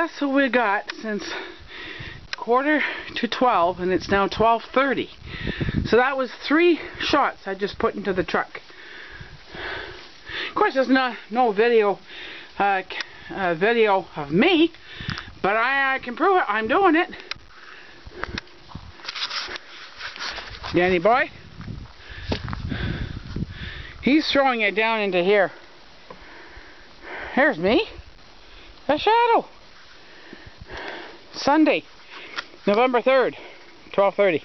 That's what we got since quarter to 12 and it's now 12.30. So that was three shots I just put into the truck. Of course there's no, no video uh, uh, video of me, but I, I can prove it. I'm doing it. Danny boy. He's throwing it down into here. There's me. A shadow. Sunday, November 3rd, 1230.